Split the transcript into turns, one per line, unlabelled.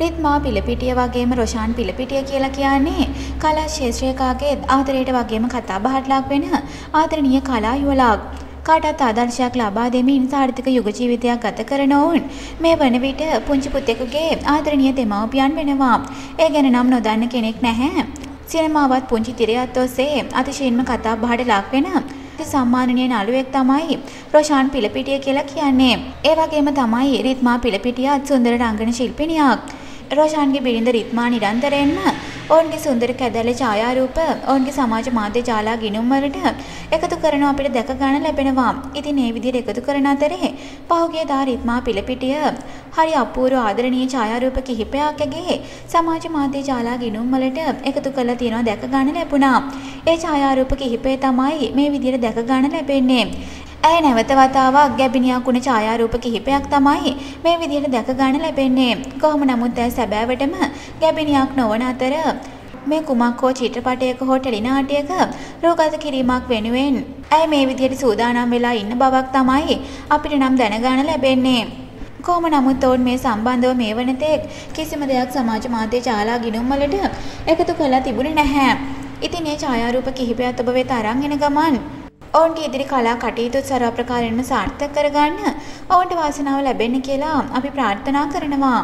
රිත්මා පිලපිටිය වගේම රොෂාන් පිලපිටිය කියලා කියන්නේ කලා ශේෂ්ත්‍රයකාගේ ආදරයට වගේම කතා බහට ලක් වෙන ආදරණීය කලා යුවලක්. කාටත් ආදර්ශයක් ලබා දෙමින් සාර්ථක යුග ජීවිතයක් ගත කරන ඔවුන් මේ වන විට පුංචි පුතෙකුගේ ආදරණීය දෙමව්පියන් වෙනවා. ඒ ගැන නම් නොදන්න කෙනෙක් නැහැ. සිනමාවත් පුංචි තිරයත් ඔස්සේ අතිශයින්ම කතා බහට ලක් වෙන සම්මානනීය නළුවෙක් තමයි රොෂාන් පිලපිටිය කියලා කියන්නේ. ඒ වගේම තමයි රිත්මා පිලපිටියත් සුන්දර රංගන ශිල්පිනියක්. රෝෂාන්ගේ බිරිඳ රිත්මා නිරන්තරයෙන්ම ඔවුන්ගේ සුන්දර කැදැල්ල ඡායාරූප ඔවුන්ගේ සමාජ මාධ්‍ය ජාලා ගිණුම් වලට එකතු කරනවා අපිට දැක ගන්න ලැබෙනවා. ඉතින් මේ විදිහට එකතු කරන අතරේ පහුගිය දා රිත්මා පිළපිටිය හරි අපූර්ව ආදරණීය ඡායාරූප කිහිපයකගේ සමාජ මාධ්‍ය ජාලා ගිණුම් වලට එකතු කරලා තියෙනවා දැක ගන්න ලැබුණා. ඒ ඡායාරූප කිහිපය තමයි මේ විදිහට දැක ගන්න ලැබෙන්නේ. ඇය නැවත වතාවක් ගැබිනියක් වුණ ඡායාරූප කිහිපයක් තමයි මේ විදිහට දැක ගන්න ලැබෙන්නේ. කොහොම නමුත් ඇය සැබෑවටම ගැබිනියක් නොවන අතර මේ කුමක් හෝ චිත්‍රපටයක හෝ ටෙලිනාට්‍යයක රූගත කිරීමක් වෙනුවෙන් ඇය මේ විදිහට සූදානම් වෙලා ඉන්න බවක් තමයි අපිට නම් දැනගන්න ලැබෙන්නේ. කොහොම නමුත් ඔවුන් මේ සම්බන්ධව මේ වන තෙක් කිසිම දෙයක් සමාජ මාධ්‍ය ජාලා ගිණුම් වලට එකතු කරලා තිබුණේ නැහැ. ඉතින් මේ ඡායාරූප කිහිපයත් ඔබ වෙත අරන් එන ගමන් ඔවුන්ගේ ඉදිරි කලා කටයුතු සර්ව ප්‍රකාරයෙන්ම සාර්ථක කරගන්න ඔවුන්ට වාසනාව ලැබෙන්න කියලා අපි ප්‍රාර්ථනා කරනවා.